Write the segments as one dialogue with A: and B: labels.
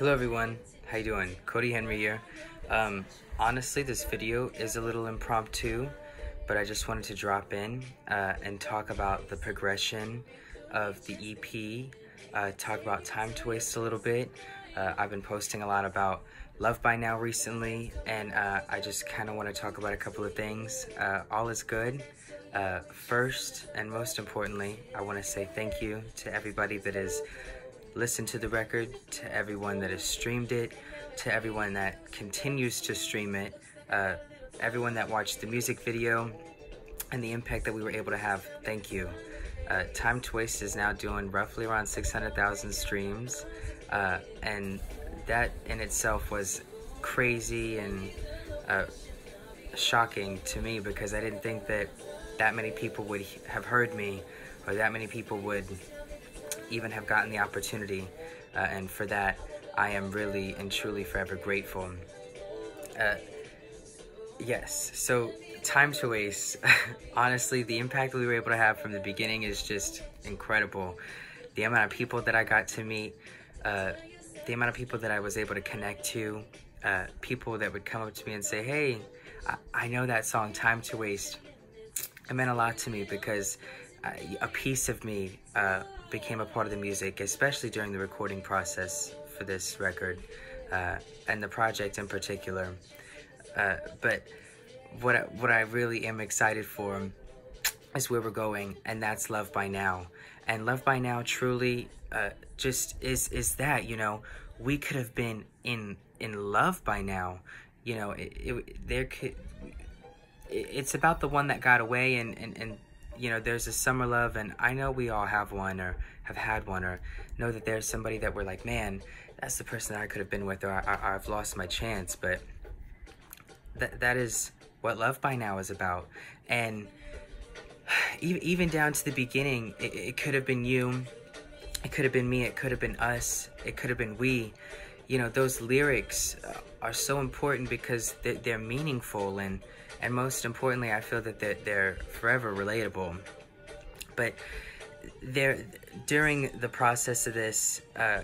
A: Hello everyone, how you doing? Kody Henry here. Um, honestly, this video is a little impromptu, but I just wanted to drop in uh, and talk about the progression of the EP, uh, talk about Time to Waste a little bit. Uh, I've been posting a lot about Love by Now recently, and uh, I just kind of want to talk about a couple of things. Uh, all is good. Uh, first and most importantly, I want to say thank you to everybody that has listened to the record, to everyone that has streamed it, to everyone that continues to stream it, uh, everyone that watched the music video, and the impact that we were able to have. Thank you. Uh, Time to Waste is now doing roughly around 600,000 streams, uh, and that in itself was crazy and uh, shocking to me because I didn't think that that many people would have heard me or that many people would even have gotten the opportunity. Uh, and for that, I am really and truly forever grateful. Uh, yes, so time to waste. Honestly, the impact we were able to have from the beginning is just incredible. The amount of people that I got to meet, uh, the amount of people that I was able to connect to, uh, people that would come up to me and say, hey, I, I know that song, Time to Waste. It meant a lot to me because a piece of me uh, became a part of the music, especially during the recording process for this record uh, and the project in particular. Uh, but what I, what I really am excited for is where we're going, and that's Love by Now. And Love by Now truly uh, just is is that you know we could have been in in love by now. You know, it, it there could. It, it's about the one that got away, and and and you know, there's a summer love, and I know we all have one or have had one, or know that there's somebody that we're like, man, that's the person that I could have been with, or I, have lost my chance. But that that is what love by now is about, and even even down to the beginning, it, it could have been you, it could have been me, it could have been us, it could have been we. You know, those lyrics uh, are so important because they're, meaningful and and most importantly, I feel that they're, they're forever relatable. But there, during the process of this, uh,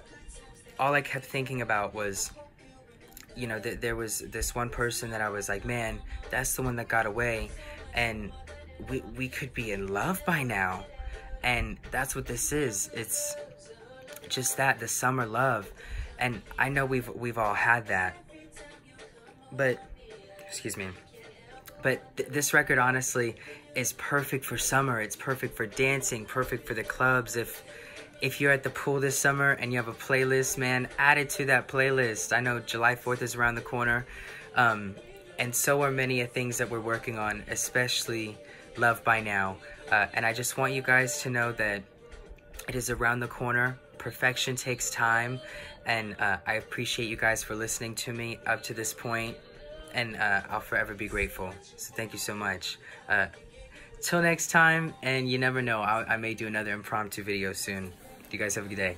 A: all I kept thinking about was, you know, th- there was this one person that I was like, man, that's the one that got away, and we we could be in love by now, and that's what this is. It's just that the summer love, and I know we've we've all had that, but excuse me but th this record, honestly, is perfect for summer. It's perfect for dancing, perfect for the clubs. If if you're at the pool this summer and you have a playlist, man, add it to that playlist. I know July 4th is around the corner. Um, and so are many of things that we're working on, especially Love by Now. Uh, and I just want you guys to know that it is around the corner. Perfection takes time. And uh, I appreciate you guys for listening to me up to this point and uh, I'll forever be grateful. So thank you so much. Uh, till next time, and you never know, I, I may do another impromptu video soon. You guys have a good day.